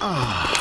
Ah.